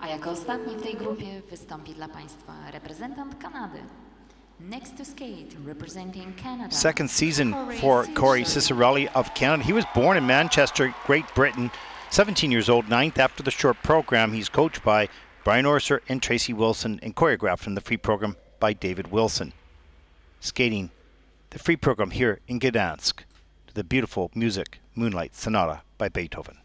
A jako ostatni w tej grupie wystąpi dla Państwa reprezentant Kanady. Next to skate, representing Canada. Second season for Corey Circelli of Canada. He was born in Manchester, Great Britain, 17 years old, ninth after the short program. He's coached by Brian Orser and Tracy Wilson and choreographed in the free program by David Wilson. Skating the free program here in Gdansk to the beautiful music Moonlight Sonata by Beethoven.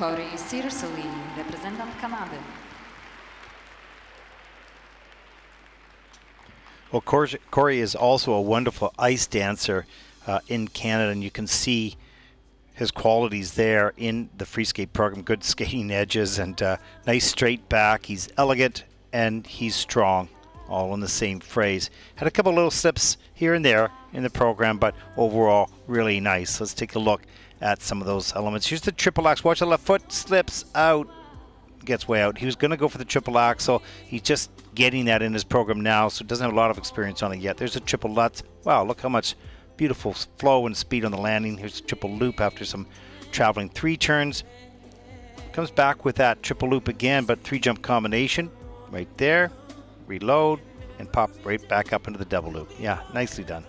Corey Circelli, reprezentant Kanady. Well, Corey is also a wonderful ice dancer uh, in Canada, and you can see his qualities there in the free skate program. Good skating edges and uh, nice straight back. He's elegant and he's strong, all in the same phrase. Had a couple little slips here and there in the program, but overall, really nice. Let's take a look at some of those elements. Here's the triple axe. Watch the left foot slips out. gets way out. He was going to go for the triple axel. He's just getting that in his program now, so doesn't have a lot of experience on it yet. There's a triple lutz. Wow, look how much beautiful flow and speed on the landing. Here's a triple loop after some traveling three turns. Comes back with that triple loop again, but three jump combination right there. Reload and pop right back up into the double loop. Yeah, nicely done.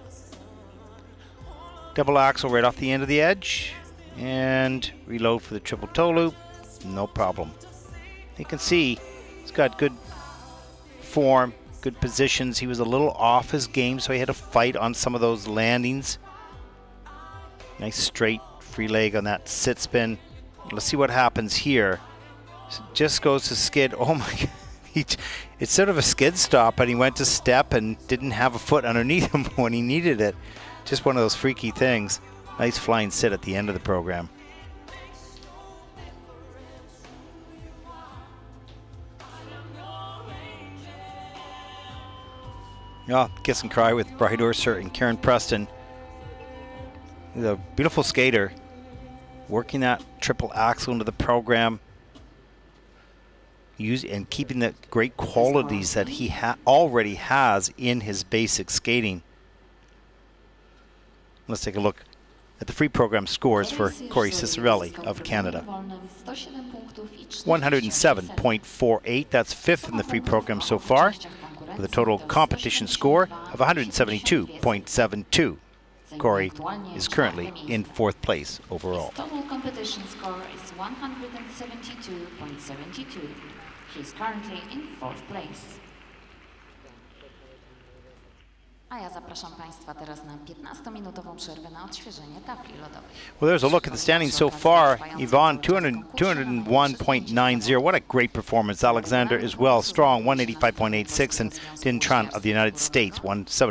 Double axel right off the end of the edge and reload for the triple toe loop. No problem. You can see he's got good form, good positions. He was a little off his game, so he had to fight on some of those landings. Nice straight free leg on that sit spin. Let's see what happens here. Just goes to skid. Oh my god. He, it's sort of a skid stop, and he went to step and didn't have a foot underneath him when he needed it. Just one of those freaky things. Nice flying sit at the end of the program. Yeah, kiss and cry with Brian Orser and Karen Preston. The beautiful skater working that triple axel into the program use and keeping the great qualities that he ha already has in his basic skating. Let's take a look at the free program scores for Corey Circelli of Canada. 107.48, that's fifth in the free program so far, with a total competition score of 172.72. Corey is currently in fourth place overall. Total competition score is 172.72. He's currently in fourth place. A ja zapraszam Państwa teraz na 15-minutową przerwę na odświeżenie tafli. Well, there's a look at the standings so far. Ivan, 200, 201.90. What a great performance. Alexander is well strong, 185.86. And Dinh Tran of the United States, 170.